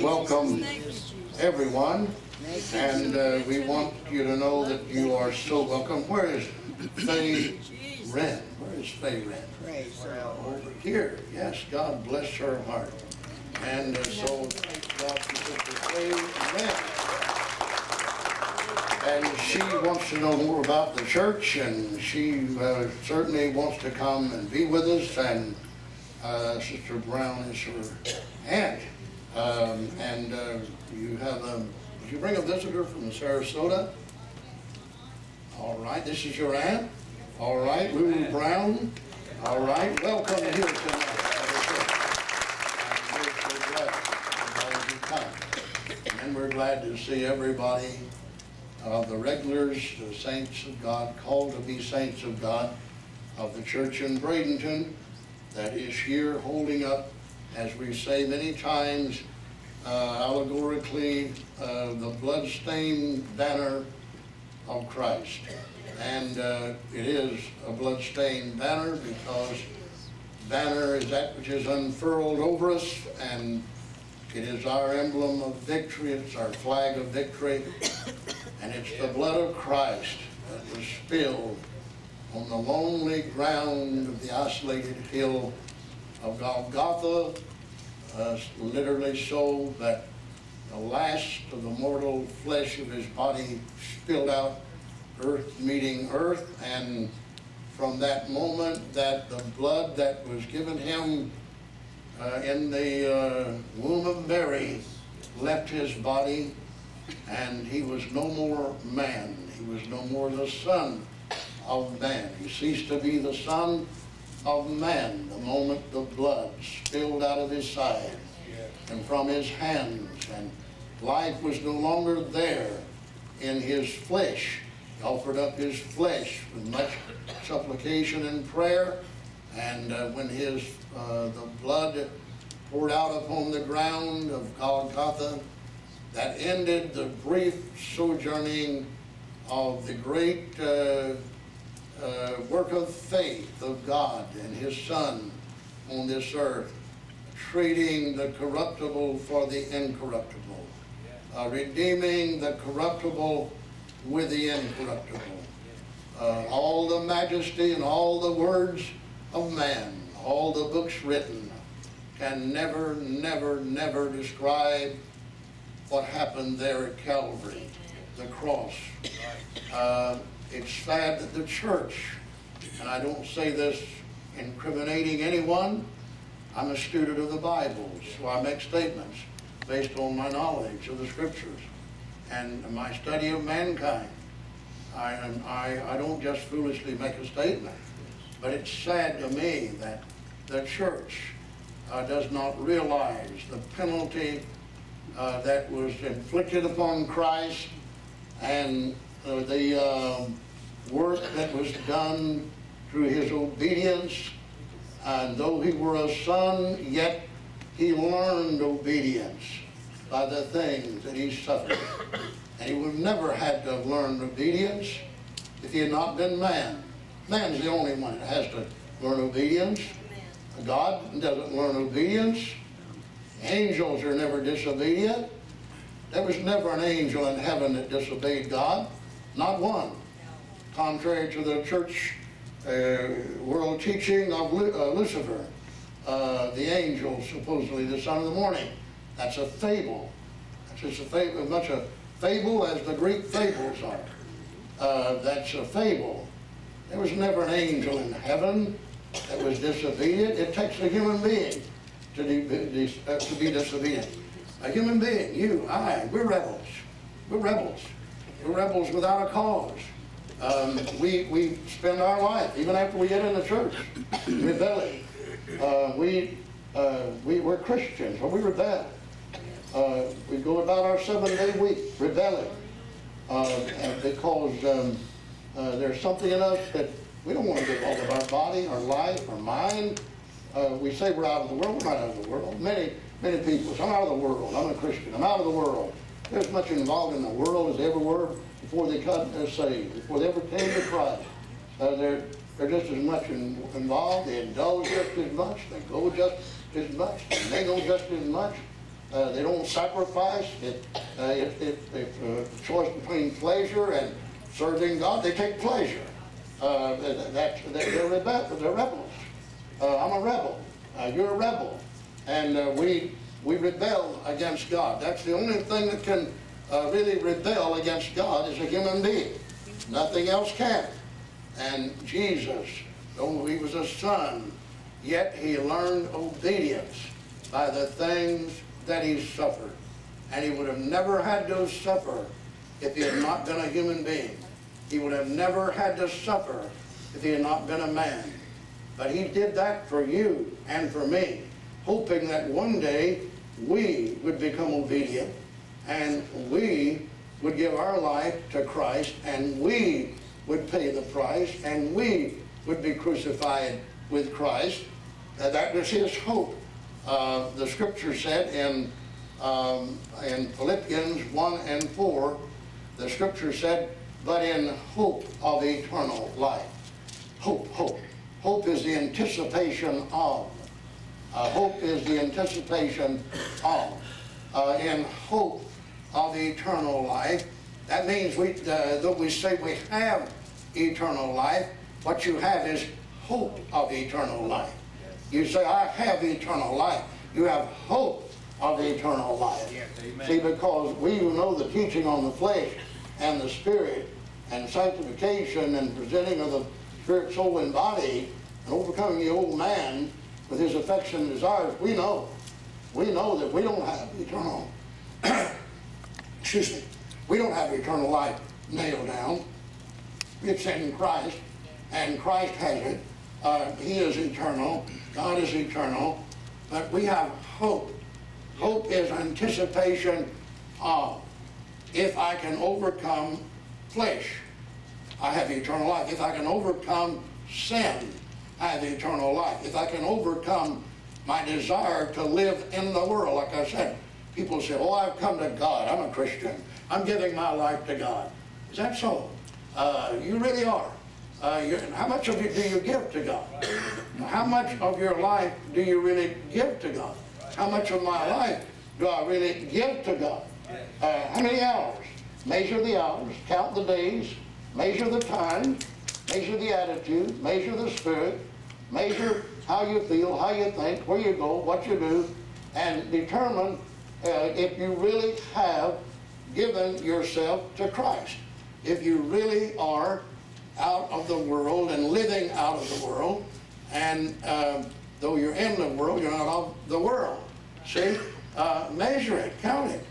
We welcome everyone, and uh, we want you to know that you are so welcome. Where is Faye Wren? Where is Faye Wren? Praise. Over here. Yes, God bless her heart. And uh, so, God for Sister Faye Wren. And she wants to know more about the church, and she uh, certainly wants to come and be with us. And uh, Sister Brown is her aunt. Um, and uh, you have a, did you bring a visitor from Sarasota? All right, this is your aunt? All right, Lulu Brown? All right, welcome here tonight. And we're so glad, glad come. And we're glad to see everybody, uh, the regulars, the saints of God, called to be saints of God of the church in Bradenton that is here holding up, as we say many times, uh, allegorically, uh, the bloodstained banner of Christ. And uh, it is a bloodstained banner because banner is that which is unfurled over us and it is our emblem of victory, it's our flag of victory, and it's the blood of Christ that was spilled on the lonely ground of the isolated hill of Golgotha, uh, literally so that the last of the mortal flesh of his body spilled out, earth meeting earth, and from that moment that the blood that was given him uh, in the uh, womb of Mary left his body, and he was no more man. He was no more the son of man. He ceased to be the son of man the moment the blood spilled out of his side and from his hands, and life was no longer there in his flesh. He offered up his flesh with much supplication and prayer, and uh, when his uh, the blood poured out upon the ground of Golgotha, that ended the brief sojourning of the great uh, work of faith of God and His Son on this earth, trading the corruptible for the incorruptible, uh, redeeming the corruptible with the incorruptible. Uh, all the majesty and all the words of man, all the books written, can never, never, never describe what happened there at Calvary, the cross. Uh, it's sad that the church, and I don't say this incriminating anyone, I'm a student of the Bible, so I make statements based on my knowledge of the scriptures and my study of mankind. I, I, I don't just foolishly make a statement, but it's sad to me that the church uh, does not realize the penalty uh, that was inflicted upon Christ and uh, the uh, work that was done through his obedience. And though he were a son, yet he learned obedience by the things that he suffered. And he would never had to have learned obedience if he had not been man. Man's the only one that has to learn obedience. God doesn't learn obedience. Angels are never disobedient. There was never an angel in heaven that disobeyed God. Not one. Contrary to the church uh, world teaching of Lu uh, Lucifer, uh, the angel, supposedly the son of the morning. That's a fable. That's just a fable, as much a fable as the Greek fables are. Uh, that's a fable. There was never an angel in heaven that was disobedient. It takes a human being to, be, uh, to be disobedient. A human being, you, I, we're rebels. We're rebels. Rebels without a cause. Um, we, we spend our life, even after we get in the church, rebelling. Uh, we, uh, we, we're Christians, but we rebel. Uh, we go about our seven-day week rebelling uh, because um, uh, there's something in us that we don't want to get hold of our body, our life, our mind. Uh, we say we're out of the world. We're not out of the world. Many, many people I'm out of the world. I'm a Christian. I'm out of the world. They're as much involved in the world as they ever were before they got uh, saved, before they ever came to Christ. Uh, they're, they're just as much in, involved. They indulge just as much. They go just as much. They know just as much. Uh, they don't sacrifice. It, uh, it, it, it's a choice between pleasure and serving God. They take pleasure. Uh, that, that, they're, rebel, they're rebels. Uh, I'm a rebel. Uh, you're a rebel. And uh, we, we rebel against God. That's the only thing that can uh, really rebel against God is a human being. Nothing else can. And Jesus, though he was a son, yet he learned obedience by the things that he suffered. And he would have never had to suffer if he had not been a human being. He would have never had to suffer if he had not been a man. But he did that for you and for me, hoping that one day we would become obedient and we would give our life to Christ and we would pay the price and we would be crucified with Christ. That was his hope. Uh, the scripture said in, um, in Philippians 1 and 4, the scripture said, but in hope of eternal life. Hope, hope. Hope is the anticipation of. Uh, hope is the anticipation of. Uh, in hope of eternal life. That means we, uh, though we say we have eternal life, what you have is hope of eternal life. You say, I have eternal life. You have hope of eternal life. Yes. See, because we know the teaching on the flesh and the spirit and sanctification and presenting of the spirit, soul, and body and overcoming the old man with his affection and desires, we know. We know that we don't have eternal, excuse me, we don't have eternal life nailed down. It's in Christ, and Christ has it. Uh, he is eternal. God is eternal. But we have hope. Hope is anticipation of. If I can overcome flesh, I have eternal life. If I can overcome sin, I have eternal life. If I can overcome my desire to live in the world, like I said, people say, oh, I've come to God. I'm a Christian. I'm giving my life to God. Is that so? Uh, you really are. Uh, how much of it do you give to God? How much of your life do you really give to God? How much of my life do I really give to God? Uh, how many hours? Measure the hours, count the days, measure the time, measure the attitude, measure the spirit, measure how you feel, how you think, where you go, what you do, and determine uh, if you really have given yourself to Christ. If you really are out of the world and living out of the world, and uh, though you're in the world, you're not of the world. See, uh, measure it, count it.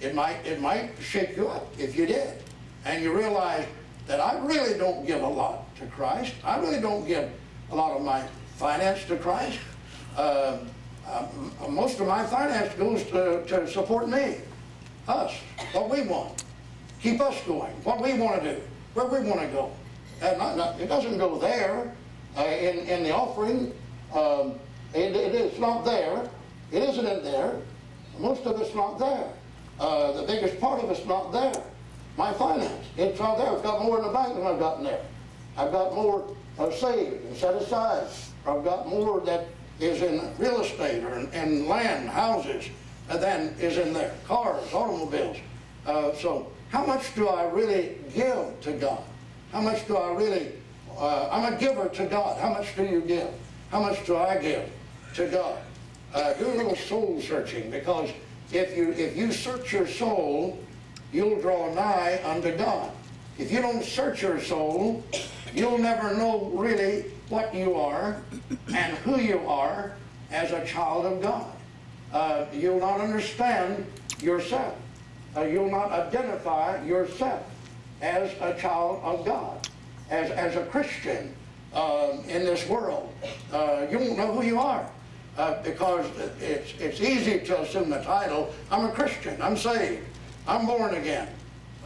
It might it might shake you up if you did, and you realize that I really don't give a lot to Christ. I really don't give a lot of my finance to Christ. Uh, uh, most of my finance goes to, to support me, us, what we want, keep us going, what we want to do, where we want to go. And not, not, it doesn't go there uh, in, in the offering. Um, it, it, it's not there. It isn't in there. Most of it's not there. Uh, the biggest part of it's not there. My finance, it's not there. I've got more in the bank than I've got in there. I've got more uh, saved and set aside. I've got more that is in real estate or in, in land, houses, than is in there. Cars, automobiles. Uh, so how much do I really give to God? How much do I really, uh, I'm a giver to God. How much do you give? How much do I give to God? Uh, do a little soul searching because if you, if you search your soul, you'll draw nigh unto God. If you don't search your soul, you'll never know really what you are and who you are as a child of God. Uh, you'll not understand yourself. Uh, you'll not identify yourself as a child of God, as, as a Christian um, in this world. Uh, you won't know who you are uh, because it's, it's easy to assume the title, I'm a Christian, I'm saved, I'm born again.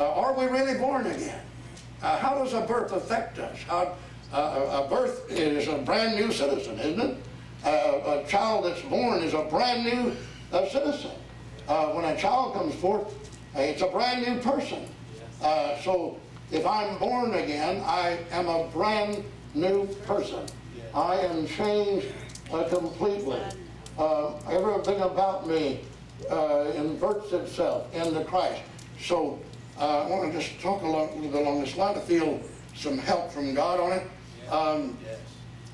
Uh, are we really born again? Uh, how does a birth affect us? How, uh, a birth is a brand new citizen, isn't it? A child that's born is a brand new citizen. When a child comes forth, it's a brand new person. So if I'm born again, I am a brand new person. I am changed uh, completely. Uh, everything about me uh, inverts itself into Christ. So uh, I want to just talk along, a little bit along this line. I feel some help from God on it. Um,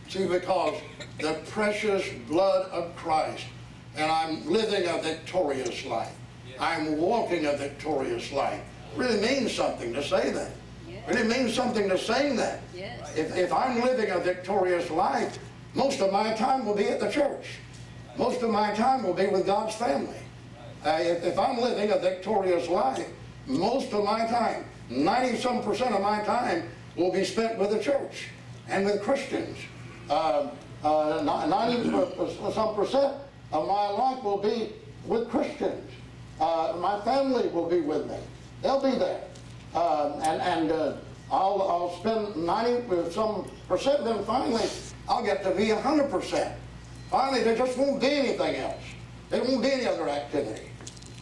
See, because the precious blood of Christ, and I'm living a victorious life. I'm walking a victorious life. Really means something to say that. Really means something to sing that. If, if I'm living a victorious life, most of my time will be at the church. Most of my time will be with God's family. Uh, if, if I'm living a victorious life, most of my time, 90 some percent of my time, will be spent with the church and with Christians. Uh, uh, 90-some percent of my life will be with Christians. Uh, my family will be with me. They'll be there. Uh, and and uh, I'll, I'll spend 90 with some percent, then finally I'll get to be 100%. Finally, there just won't be anything else. There won't be any other activity.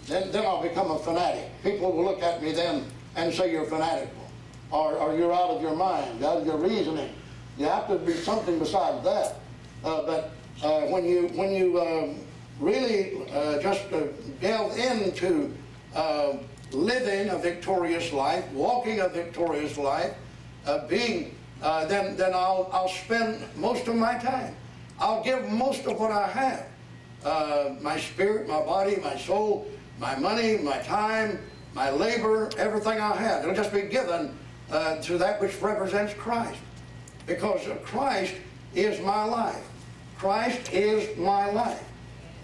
Then, then I'll become a fanatic. People will look at me then and say you're fanatical. Or, or you're out of your mind, out of your reasoning. You have to be something besides that. Uh, but uh, when you, when you um, really uh, just uh, delve into uh, living a victorious life, walking a victorious life, uh, being, uh, then, then I'll, I'll spend most of my time. I'll give most of what I have. Uh, my spirit, my body, my soul, my money, my time, my labor, everything I have. It'll just be given uh, to that which represents Christ. Because Christ is my life. Christ is my life.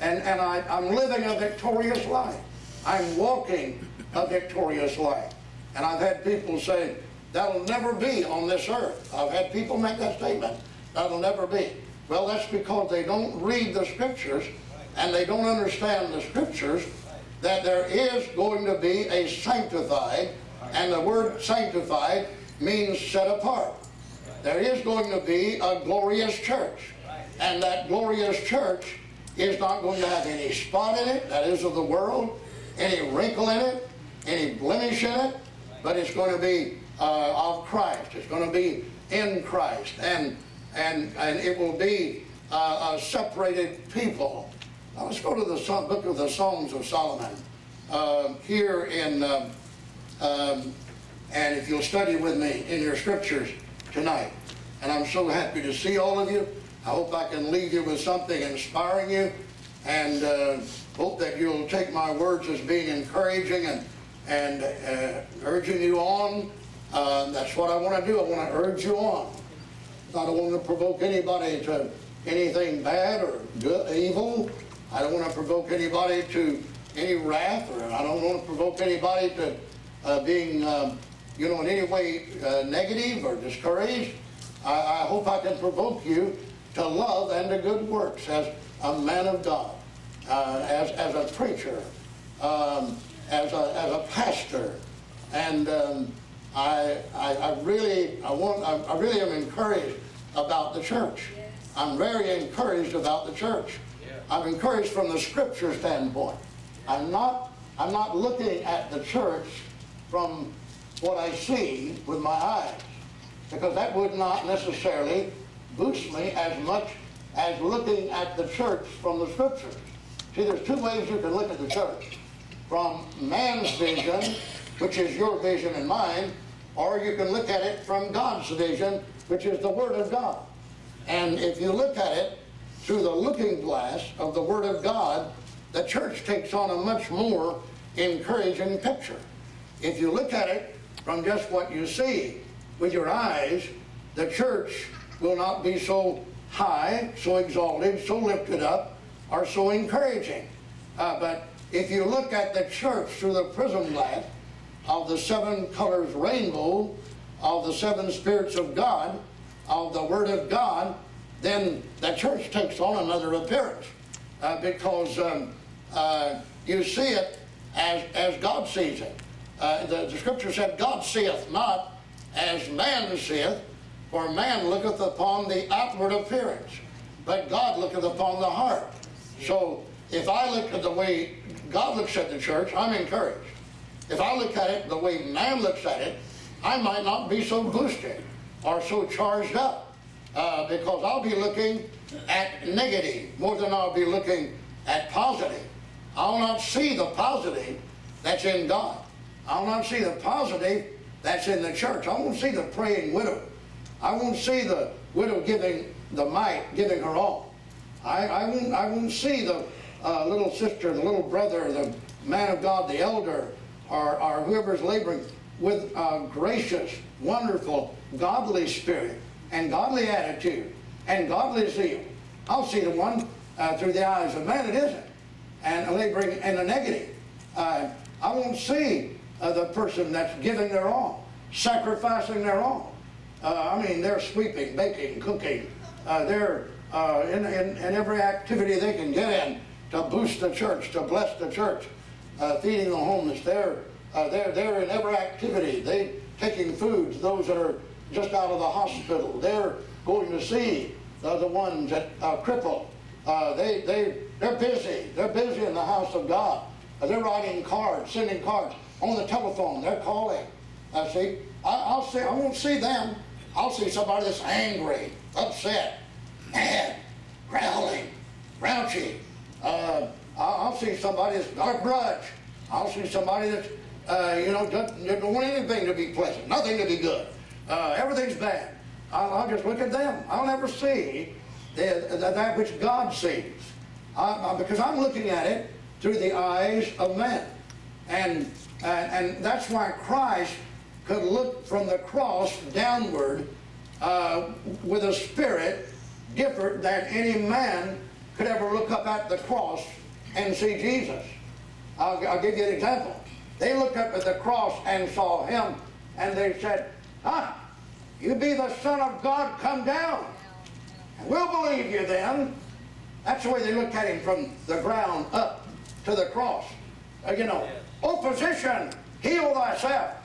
And, and I, I'm living a victorious life. I'm walking a victorious life. And I've had people say, that'll never be on this earth. I've had people make that statement, that'll never be. Well, that's because they don't read the scriptures and they don't understand the scriptures that there is going to be a sanctified, and the word sanctified means set apart. There is going to be a glorious church. And that glorious church is not going to have any spot in it, that is of the world, any wrinkle in it, any blemish in it, but it's going to be uh, of Christ. It's going to be in Christ. And, and, and it will be uh, a separated people. Now let's go to the song, book of the Songs of Solomon. Uh, here in, um, um, and if you'll study with me in your scriptures tonight. And I'm so happy to see all of you. I hope I can leave you with something inspiring you and uh, hope that you'll take my words as being encouraging and, and uh, urging you on. Uh, that's what I want to do. I want to urge you on. I don't want to provoke anybody to anything bad or good, evil. I don't want to provoke anybody to any wrath, or I don't want to provoke anybody to uh, being, um, you know, in any way uh, negative or discouraged. I, I hope I can provoke you to love and to good works as a man of God, uh, as, as a preacher, um, as, a, as a pastor. And um, I, I, I really, I want, I, I really am encouraged about the church. I'm very encouraged about the church. I'm encouraged from the scripture standpoint. I'm not, I'm not looking at the church from what I see with my eyes, because that would not necessarily boost me as much as looking at the church from the scriptures. See, there's two ways you can look at the church. From man's vision, which is your vision and mine, or you can look at it from God's vision, which is the Word of God. And if you look at it through the looking glass of the Word of God, the church takes on a much more encouraging picture. If you look at it from just what you see with your eyes, the church will not be so high, so exalted, so lifted up, or so encouraging. Uh, but if you look at the church through the prism glass of the seven colors rainbow, of the seven spirits of God, of the Word of God, then the church takes on another appearance uh, because um, uh, you see it as, as God sees it. Uh, the, the scripture said, God seeth not as man seeth, for man looketh upon the outward appearance, but God looketh upon the heart. So if I look at the way God looks at the church, I'm encouraged. If I look at it the way man looks at it, I might not be so boosted or so charged up uh, because I'll be looking at negative more than I'll be looking at positive. I'll not see the positive that's in God. I'll not see the positive that's in the church. I won't see the praying widow. I won't see the widow giving the mite, giving her all. I, I, won't, I won't see the uh, little sister, the little brother, the man of God, the elder, or, or whoever's laboring with a gracious, wonderful, godly spirit and godly attitude and godly zeal. I'll see the one uh, through the eyes of man it isn't, and laboring in a negative. Uh, I won't see uh, the person that's giving their all, sacrificing their all. Uh, I mean, they're sweeping, baking, cooking. Uh, they're uh, in, in, in, every activity they can get in to boost the church, to bless the church, feeding the homeless. They're, they're, they're in every activity. They taking foods, those that are just out of the hospital. They're going to see the ones that are crippled. Uh, they, they, they're busy. They're busy in the house of God. Uh, they're writing cards, sending cards on the telephone. They're calling. I see. I, will see. I won't see them. I'll see somebody that's angry, upset, mad, growling, grouchy. Uh, I'll see somebody that's got a grudge. I'll see somebody that's, uh, you know, doesn't, doesn't want anything to be pleasant, nothing to be good. Uh, everything's bad. I'll, I'll, just look at them. I'll never see the, the, that which God sees. I, because I'm looking at it through the eyes of men. And, and, and that's why Christ could look from the cross downward uh, with a spirit different than any man could ever look up at the cross and see Jesus. I'll, I'll give you an example. They looked up at the cross and saw him, and they said, Ah, you be the Son of God, come down. And we'll believe you then. That's the way they looked at him from the ground up to the cross. Uh, you know, oh physician, heal thyself.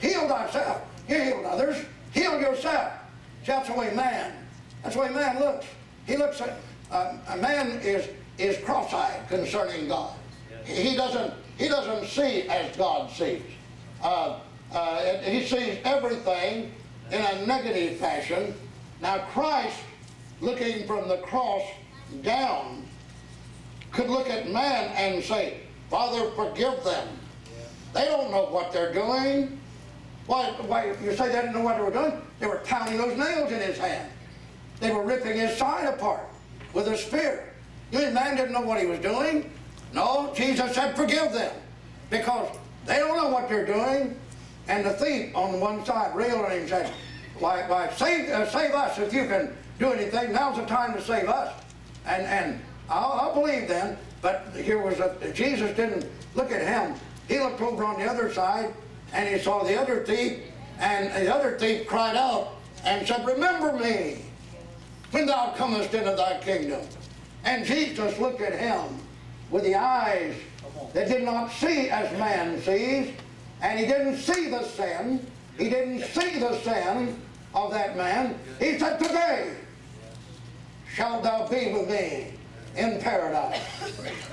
Heal thyself. You healed others. Heal yourself. See, that's the way man, that's the way man looks. He looks at, uh, a man is, is cross-eyed concerning God. He doesn't, he doesn't see as God sees. Uh, uh, he sees everything in a negative fashion. Now Christ, looking from the cross down, could look at man and say, Father, forgive them. They don't know what they're doing. Why, why, you say they didn't know what they were doing? They were pounding those nails in his hand. They were ripping his side apart with a spear. You mean man didn't know what he was doing? No, Jesus said, forgive them. Because they don't know what they're doing. And the thief on one side railed and said, why, why save, uh, save us if you can do anything. Now's the time to save us. And, and I'll, I'll believe then, but here was a, Jesus didn't look at him. He looked over on the other side and he saw the other thief and the other thief cried out and said, Remember me when thou comest into thy kingdom. And Jesus looked at him with the eyes that did not see as man sees, and he didn't see the sin. He didn't see the sin of that man. He said, Today shalt thou be with me in paradise.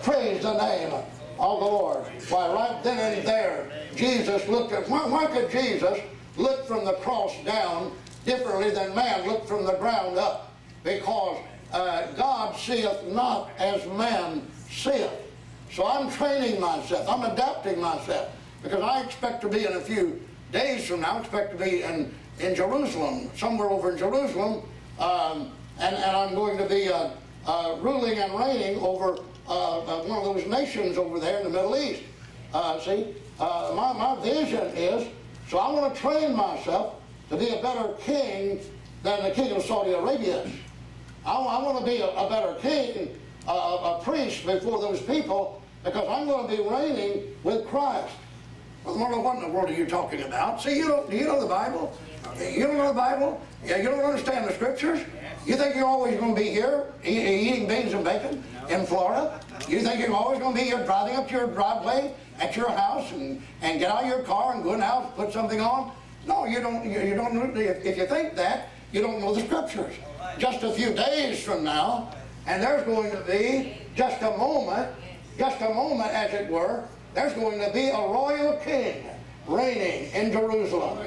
Praise the name of the Lord. Why, right then and there, Jesus looked at, why, why could Jesus look from the cross down differently than man looked from the ground up? Because uh, God seeth not as man seeth. So I'm training myself. I'm adapting myself. Because I expect to be in a few days from now, expect to be in, in Jerusalem, somewhere over in Jerusalem, um, and, and I'm going to be uh, uh, ruling and reigning over uh, uh one of those nations over there in the Middle East. Uh, see, uh, my, my vision is, so I want to train myself to be a better king than the king of Saudi Arabia. I, I want to be a, a better king, a priest before those people, because I'm going to be reigning with Christ. Well, what in the world are you talking about? See, you don't, do you know the Bible? You don't know the Bible? Yeah, you don't understand the scriptures? You think you're always going to be here eating beans and bacon in Florida? You think you're always going to be here driving up to your driveway at your house and, and get out of your car and go in the house, and put something on? No, you don't. You, you don't. If, if you think that, you don't know the scriptures. Just a few days from now, and there's going to be just a moment, just a moment, as it were, there's going to be a royal king reigning in Jerusalem.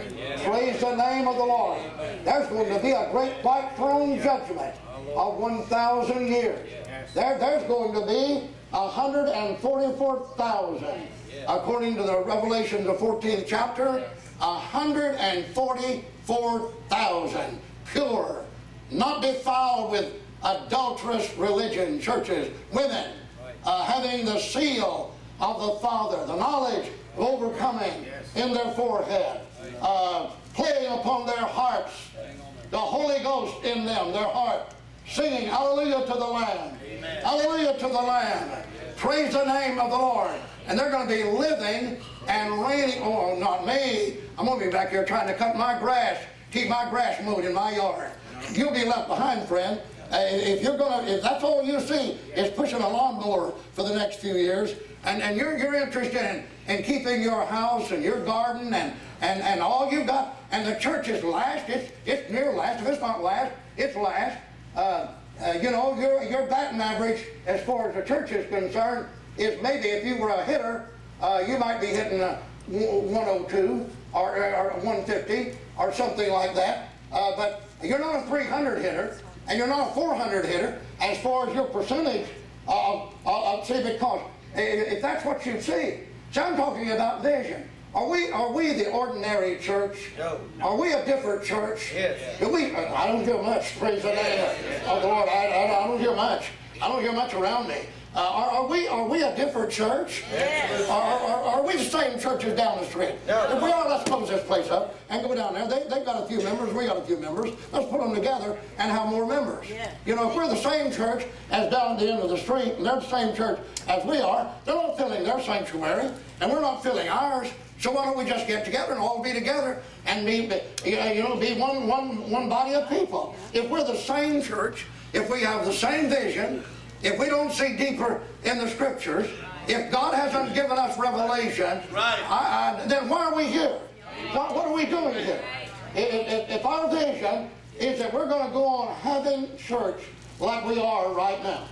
Praise the name of the Lord. There's going to be a great white throne judgment of 1,000 years. There, there's going to be 144,000. According to the Revelation, the 14th chapter, 144,000 pure, not defiled with adulterous religion, churches, women, uh, having the seal of the Father, the knowledge of overcoming in their forehead, uh, playing upon their hearts, the Holy Ghost in them, their heart, singing hallelujah to the Lamb, hallelujah to the Lamb, praise the name of the Lord. And they're going to be living and reigning. Oh, not me. I'm going to be back here trying to cut my grass, keep my grass mowed in my yard. You'll be left behind, friend. Uh, if you're gonna, if that's all you see is pushing a lawnmower for the next few years, and, and you're, you're interested in, in keeping your house and your garden and, and, and all you've got, and the church is last, it's, it's near last, if it's not last, it's last. Uh, uh, you know, your, your batting average as far as the church is concerned is maybe if you were a hitter, uh, you might be hitting a 102 or, or 150 or something like that. Uh, but you're not a 300 hitter and you're not a 400 hitter as far as your percentage of, of, see, because if that's what you see, see, I'm talking about vision. Are we are we the ordinary church? No. Are we a different church? Yes. Do we? I don't hear much. Praise the name of the Lord. I, I, I don't hear much. I don't hear much around me. Uh, are, are, we are we a different church? Yes. Are, are, are, we the same churches down the street? No. If we are, let's close this place up and go down there. They, they've got a few members, we got a few members. Let's put them together and have more members. Yeah. You know, if we're the same church as down at the end of the street and they're the same church as we are, they're not filling their sanctuary and we're not filling ours. So why don't we just get together and all be together and be, be you know, be one, one, one body of people? If we're the same church, if we have the same vision, if we don't see deeper in the scriptures, if God hasn't given us revelation, Right. I, I, then why are we here? What, what are we doing here? If, if, if our vision is that we're going to go on having church like we are right now,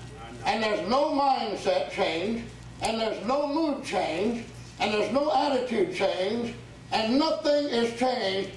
and there's no mindset change, and there's no mood change, and there's no attitude change, and nothing is changed,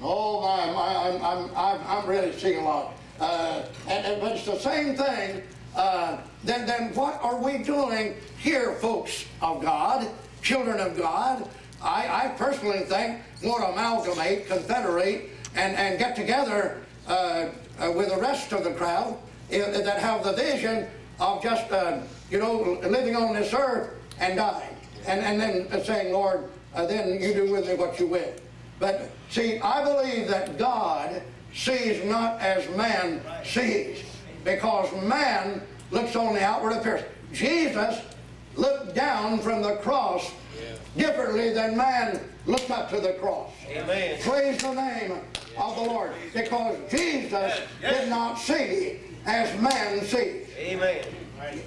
oh my, my I'm, I'm, I'm, I'm really seeing a lot. Uh, and, and, but it's the same thing uh, then, then what are we doing here, folks of God, children of God? I, I personally think want to amalgamate, confederate, and, and get together uh, uh, with the rest of the crowd that have the vision of just, uh, you know, living on this earth and dying. And, and then saying, Lord, uh, then you do with me what you will. But see, I believe that God sees not as man sees because man looks on the outward appearance. Jesus looked down from the cross differently than man looked up to the cross. Amen. Praise the name of the Lord. Because Jesus did not see as man sees. Amen.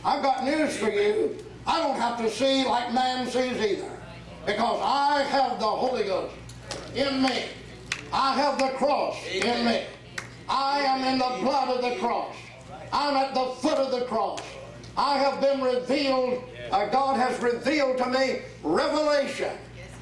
I've got news for you. I don't have to see like man sees either. Because I have the Holy Ghost in me. I have the cross in me. I am in the blood of the cross. I'm at the foot of the cross. I have been revealed, uh, God has revealed to me revelation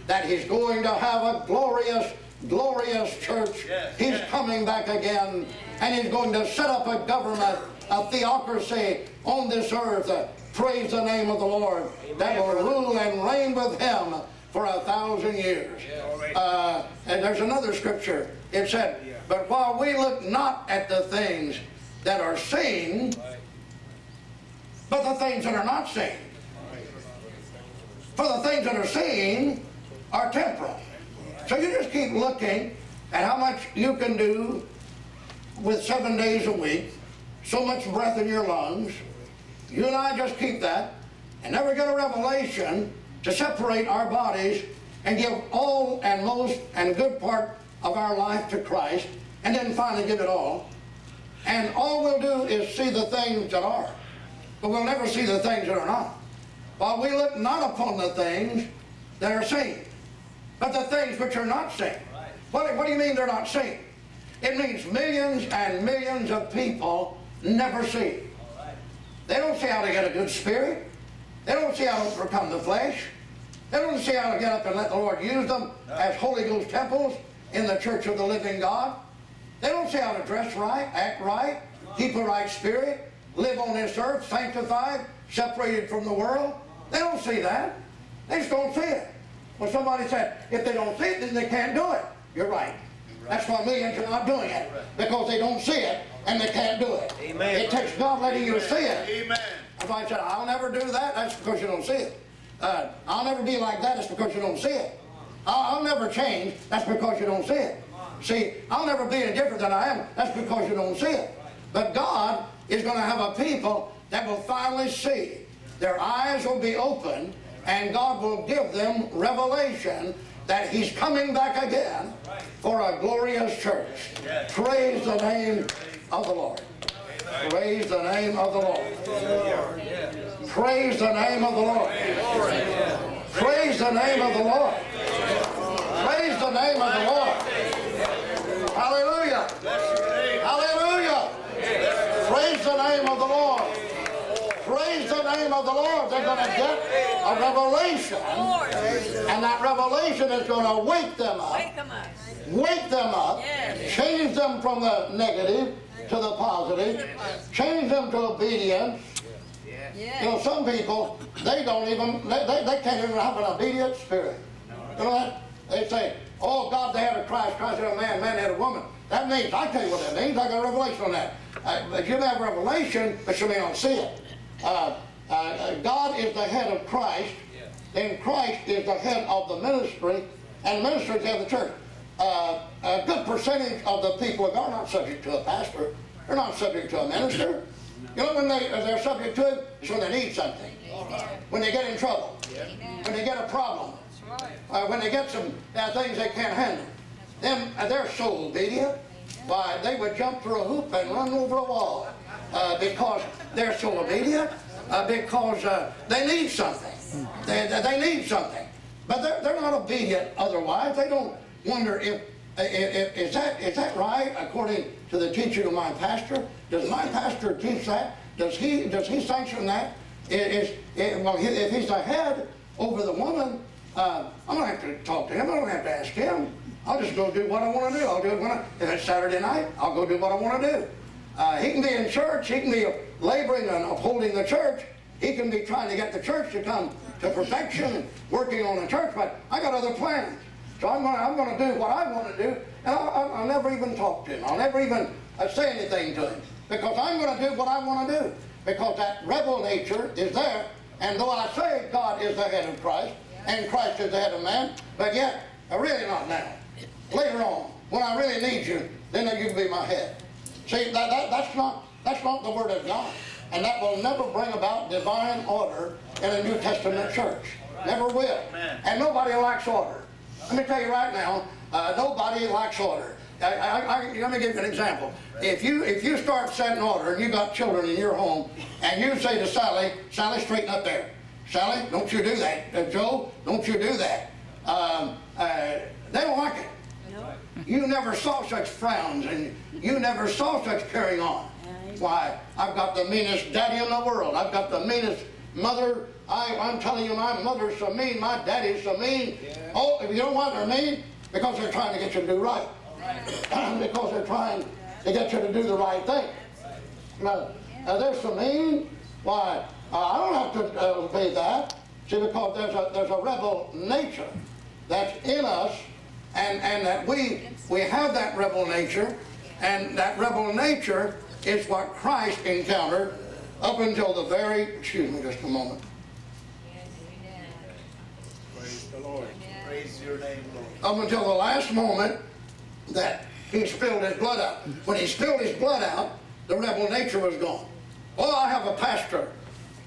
that He's going to have a glorious, glorious church. He's coming back again, and He's going to set up a government, a theocracy on this earth. Uh, praise the name of the Lord that will rule and reign with Him for a thousand years. Uh, and there's another scripture. It said, But while we look not at the things that are seen, but the things that are not seen. For the things that are seen are temporal. So you just keep looking at how much you can do with seven days a week, so much breath in your lungs. You and I just keep that and never get a revelation to separate our bodies and give all and most and good part of our life to Christ and then finally give it all. And all we'll do is see the things that are, but we'll never see the things that are not. While we look not upon the things that are seen, but the things which are not seen. What, what do you mean they're not seen? It means millions and millions of people never see. They don't see how to get a good spirit. They don't see how to overcome the flesh. They don't see how to get up and let the Lord use them as Holy Ghost temples in the church of the living God. They don't see how to dress right, act right, keep a right spirit, live on this earth, sanctified, separated from the world. They don't see that. They just don't see it. When somebody said, if they don't see it, then they can't do it. You're right. That's why millions are not doing it. Because they don't see it and they can't do it. Amen. It takes God letting you see it. Amen. Why I said, I'll never do that. That's because you don't see it. Uh, I'll never be like that. That's because you don't see it. I'll, I'll never change. That's because you don't see it. See, I'll never be any different than I am. That's because you don't see it. But God is going to have a people that will finally see. Their eyes will be opened, and God will give them revelation that He's coming back again for a glorious church. Praise the name of the Lord. Praise the name of the Lord. Praise the name of the Lord. Praise the name of the Lord. Praise the name of the Lord. Hallelujah. Hallelujah. Praise the name of the Lord. Praise the name of the Lord. They're going to get a revelation, and that revelation is going to wake them up wake them up. wake them up, change them from the negative to the positive, change them to obedience. You know, some people, they don't even, they, they, they can't even have an obedient spirit. You know that? They say, oh, God, they had a Christ, Christ had a man, man had a woman. That means, I tell you what that means, I got a revelation on that. Uh, but you have revelation, but you may not see it. Uh, uh, uh, God is the head of Christ, then Christ is the head of the ministry, and ministry is the head of the church. Uh, a good percentage of the people of God are not subject to a pastor. They're not subject to a minister. You know when they, they're subject to it? It's when they need something. When they get in trouble. When they get a problem. Uh, when they get some uh, things they can't handle. Them, uh, they're so obedient. Why, they would jump through a hoop and run over a wall. Uh, because they're so obedient. Uh, because uh, they need something. They, they- need something. But they're, they're not obedient otherwise. They don't wonder if, if, is that is that right according to the teaching of my pastor? Does my pastor teach that? Does he does he sanction that? Is, is well, if he's the head over the woman, uh, I don't have to talk to him. I don't have to ask him. I'll just go do what I want to do. I'll do it when I, if it's Saturday night. I'll go do what I want to do. Uh, he can be in church. He can be laboring and upholding the church. He can be trying to get the church to come to perfection working on the church. But I got other plans. So I'm going, I'm going to do what I want to do, and I'll, I'll, never even talk to him. I'll never even uh, say anything to him because I'm going to do what I want to do because that rebel nature is there. And though I say God is the head of Christ and Christ is the head of man, but yet uh, really not now. Later on, when I really need you, then you can be my head. See, that, that, that's not that's not the word of God, and that will never bring about divine order in a New Testament church. Never will. And nobody likes order. Let me tell you right now, uh, nobody likes order. I, I, I, let me give you an example. If you if you start setting order and you got children in your home, and you say to Sally, Sally, straighten up there. Sally, don't you do that. Uh, Joe, don't you do that. Um, uh, they don't like it. You never saw such frowns and you never saw such carrying on. Why, I've got the meanest daddy in the world. I've got the meanest mother. I, I'm telling you, my mother's so mean, my daddy's so mean. Oh, if you know why they're mean? Because they're trying to get you to do right. because they're trying to get you to do the right thing. Now, now they're so mean. Why, uh, I don't have to uh, obey that. See, because there's a, there's a rebel nature that's in us and, and that we, we have that rebel nature, and that rebel nature is what Christ encountered up until the very, excuse me just a moment. Praise the Lord. Praise your name, Lord. Up until the last moment that he spilled his blood out. When he spilled his blood out, the rebel nature was gone. Oh, I have a pastor.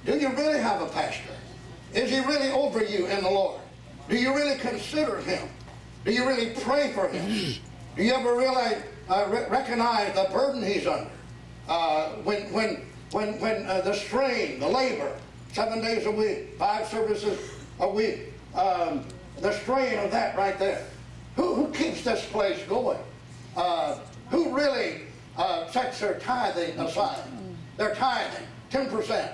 Do you really have a pastor? Is he really over you in the Lord? Do you really consider him? Do you really pray for him? Do you ever really uh, re- recognize the burden he's under? Uh, when when when when uh, the strain, the labor, seven days a week, five services a week, um, the strain of that right there. Who, who keeps this place going? Uh, who really uh, sets their tithing aside? Their tithing, 10%.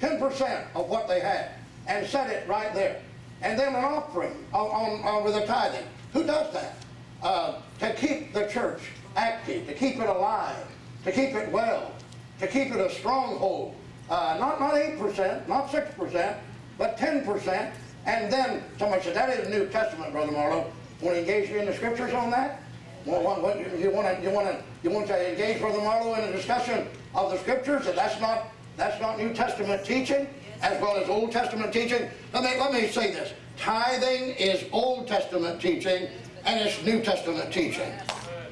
10% of what they had. And set it right there. And then an offering on, on, on with a tithing. Who does that? Uh, to keep the church active, to keep it alive, to keep it well, to keep it a stronghold uh, not, not 8%, not 6%, but 10%. And then somebody said, that is the New Testament, Brother Marlow. Want to engage you in the scriptures on that? What, what, you- want to, you want to, you want to engage Brother Marlow in a discussion of the scriptures, and that's not, that's not New Testament teaching, as well as Old Testament teaching? Let me, let me say this. Tithing is Old Testament teaching, and it's New Testament teaching.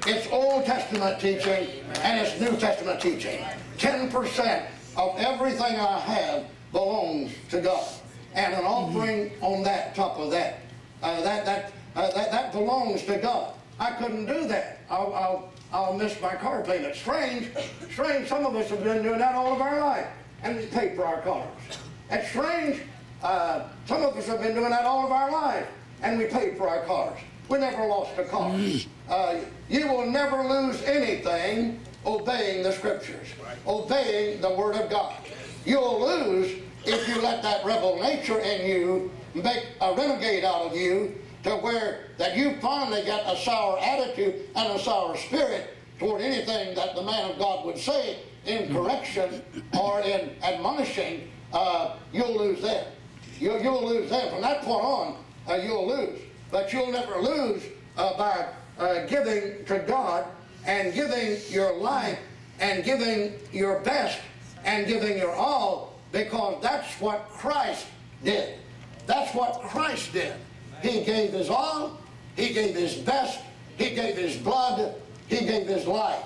It's Old Testament teaching, and it's New Testament teaching. Ten percent of everything I have belongs to God, and an offering on that, top of that. Uh, that, that, uh, that, that belongs to God. I couldn't do that. I'll, I'll, I'll miss my car payment. Strange, strange, some of us have been doing that all of our life, and we pay for our cars. It's strange, uh, some of us have been doing that all of our life, and we paid for our cars. We never lost a cause. Uh, you will never lose anything obeying the scriptures, obeying the word of God. You'll lose if you let that rebel nature in you make a renegade out of you to where that you finally get a sour attitude and a sour spirit toward anything that the man of God would say in correction or in admonishing, uh, you'll lose them. You'll, you'll lose them. From that point on, uh, you'll lose. But you'll never lose uh, by uh, giving to God and giving your life and giving your best and giving your all because that's what Christ did. That's what Christ did. He gave his all, he gave his best, he gave his blood, he gave his life.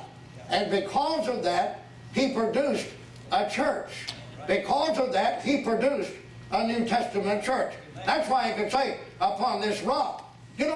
And because of that, he produced a church. Because of that, he produced a New Testament church. That's why he could say, upon this rock